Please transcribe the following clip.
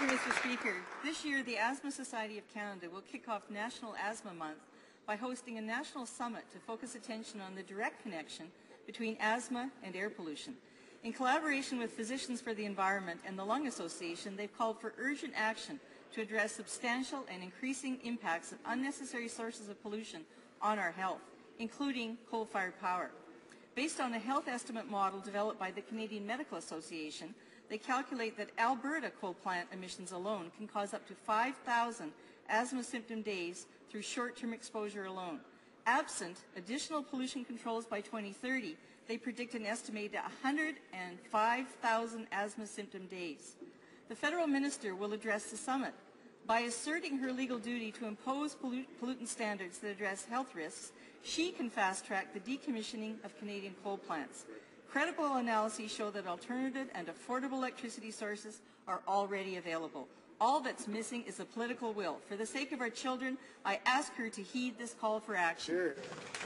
Thank you, Mr. Speaker. This year, the Asthma Society of Canada will kick off National Asthma Month by hosting a national summit to focus attention on the direct connection between asthma and air pollution. In collaboration with Physicians for the Environment and the Lung Association, they've called for urgent action to address substantial and increasing impacts of unnecessary sources of pollution on our health, including coal-fired power. Based on a health estimate model developed by the Canadian Medical Association, they calculate that Alberta coal plant emissions alone can cause up to 5,000 asthma symptom days through short-term exposure alone. Absent additional pollution controls by 2030, they predict an estimated 105,000 asthma symptom days. The federal minister will address the summit. By asserting her legal duty to impose pollutant standards that address health risks, she can fast-track the decommissioning of Canadian coal plants. Credible analyses show that alternative and affordable electricity sources are already available. All that's missing is a political will. For the sake of our children, I ask her to heed this call for action. Sure.